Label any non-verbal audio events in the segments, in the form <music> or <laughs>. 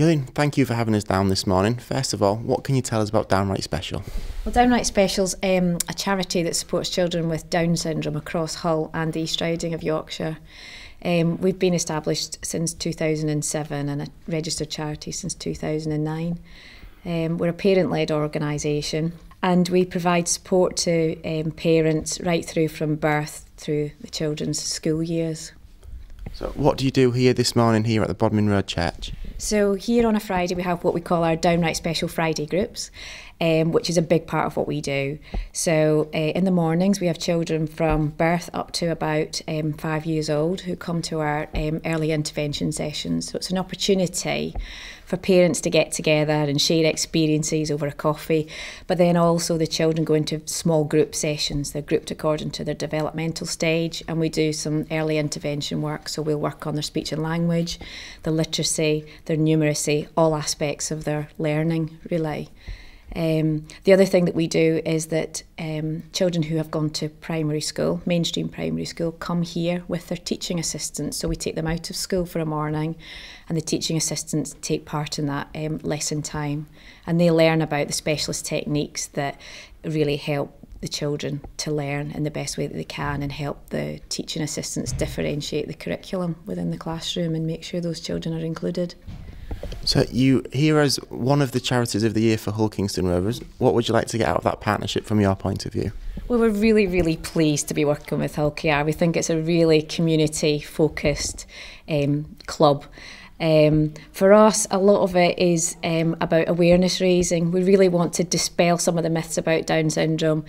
Gillian, thank you for having us down this morning. First of all, what can you tell us about Downright Special? Well, Downright Special's um, a charity that supports children with Down syndrome across Hull and the East Riding of Yorkshire. Um, we've been established since 2007 and a registered charity since 2009. Um, we're a parent-led organisation and we provide support to um, parents right through from birth through the children's school years. So what do you do here this morning here at the Bodmin Road Church? So here on a Friday we have what we call our downright special Friday groups, um, which is a big part of what we do. So uh, in the mornings we have children from birth up to about um, five years old who come to our um, early intervention sessions. So it's an opportunity for parents to get together and share experiences over a coffee. But then also the children go into small group sessions. They're grouped according to their developmental stage, and we do some early intervention work. So we'll work on their speech and language, their literacy, their numeracy, all aspects of their learning, really. Um, the other thing that we do is that um, children who have gone to primary school, mainstream primary school, come here with their teaching assistants. So we take them out of school for a morning and the teaching assistants take part in that um, lesson time. And they learn about the specialist techniques that really help the children to learn in the best way that they can and help the teaching assistants differentiate the curriculum within the classroom and make sure those children are included. So you here as one of the charities of the year for Hull Kingston Rovers. What would you like to get out of that partnership from your point of view? Well, we're really, really pleased to be working with Hull KR. We think it's a really community-focused um, club. Um, for us, a lot of it is um, about awareness raising. We really want to dispel some of the myths about Down syndrome,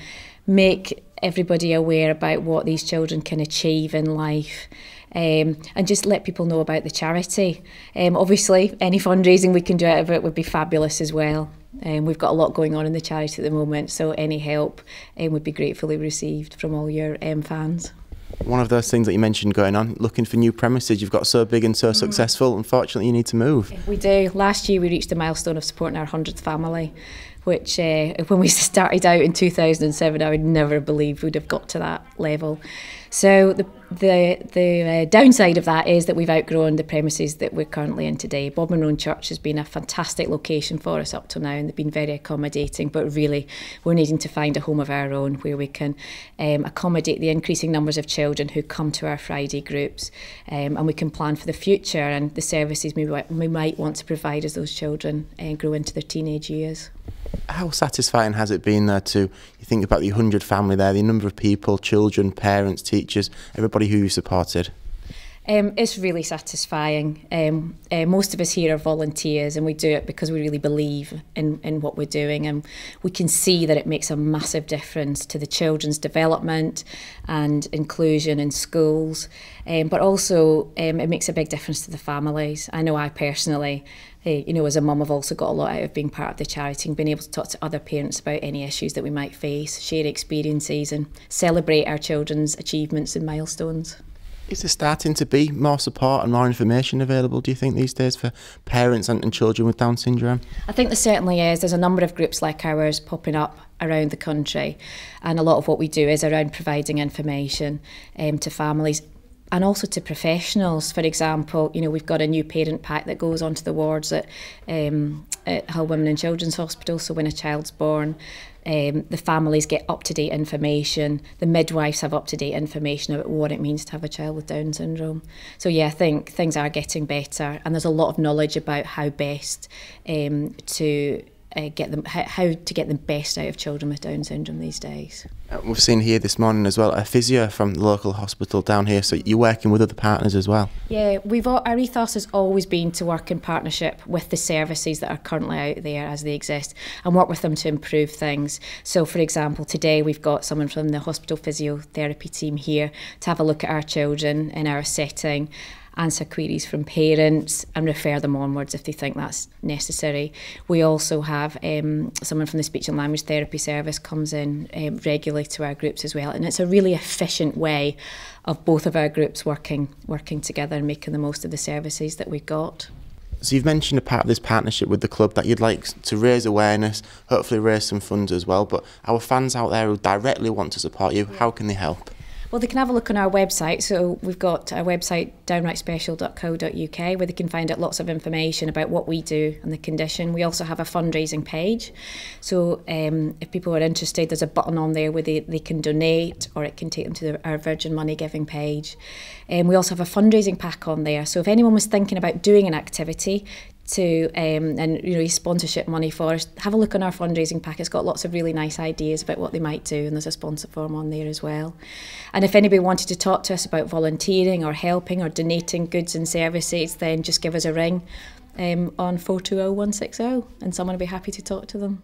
make everybody aware about what these children can achieve in life. um, and just let people know about the charity. Um, obviously, any fundraising we can do out of it would be fabulous as well. Um, we've got a lot going on in the charity at the moment, so any help um, would be gratefully received from all your um, fans. One of those things that you mentioned going on, looking for new premises. You've got so big and so mm. successful. Unfortunately, you need to move. We do. Last year, we reached the milestone of supporting our 100th family. Which uh, when we <laughs> started out in 2007, I would never believe we'd have got to that level. So the the the uh, downside of that is that we've outgrown the premises that we're currently in today. Bodmin Road Church has been a fantastic location for us up till now, and they've been very accommodating. But really, we're needing to find a home of our own where we can um, accommodate the increasing numbers of children who come to our Friday groups, um, and we can plan for the future and the services we, we might want to provide as those children uh, grow into their teenage years how satisfying has it been there to you think about the 100 family there the number of people children parents teachers everybody who you supported um, it's really satisfying. Um, uh, most of us here are volunteers and we do it because we really believe in, in what we're doing and we can see that it makes a massive difference to the children's development and inclusion in schools um, but also um, it makes a big difference to the families. I know I personally Hey, you know, as a mum, I've also got a lot out of being part of the charity and being able to talk to other parents about any issues that we might face, share experiences, and celebrate our children's achievements and milestones. Is there starting to be more support and more information available, do you think, these days for parents and, and children with Down syndrome? I think there certainly is. There's a number of groups like ours popping up around the country, and a lot of what we do is around providing information um, to families and also to professionals. For example, you know, we've got a new parent pack that goes onto the wards at, um, at Hull Women and Children's Hospital. So when a child's born, um, the families get up-to-date information. The midwives have up-to-date information about what it means to have a child with Down syndrome. So yeah, I think things are getting better, and there's a lot of knowledge about how best um, to uh, get them how, how to get the best out of children with Down syndrome these days. Uh, we've seen here this morning as well a physio from the local hospital down here, so you're working with other partners as well. Yeah, we've all, our ethos has always been to work in partnership with the services that are currently out there as they exist and work with them to improve things. So, for example, today we've got someone from the hospital physiotherapy team here to have a look at our children in our setting answer queries from parents and refer them onwards if they think that's necessary. We also have um, someone from the speech and language therapy service comes in um, regularly to our groups as well and it's a really efficient way of both of our groups working working together and making the most of the services that we've got. So you've mentioned a part of this partnership with the club that you'd like to raise awareness, hopefully raise some funds as well. But our fans out there who directly want to support you, how can they help? Well, they can have a look on our website. So we've got our website, downrightspecial.co.uk, where they can find out lots of information about what we do and the condition. We also have a fundraising page. So um, if people are interested, there's a button on there where they, they can donate or it can take them to the, our Virgin Money Giving page. Um, we also have a fundraising pack on there. So if anyone was thinking about doing an activity, to um, and you know sponsorship money for us, have a look on our fundraising pack. It's got lots of really nice ideas about what they might do, and there's a sponsor form on there as well. And if anybody wanted to talk to us about volunteering or helping or donating goods and services, then just give us a ring um, on 420160, and someone will be happy to talk to them.